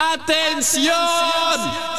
¡Atención!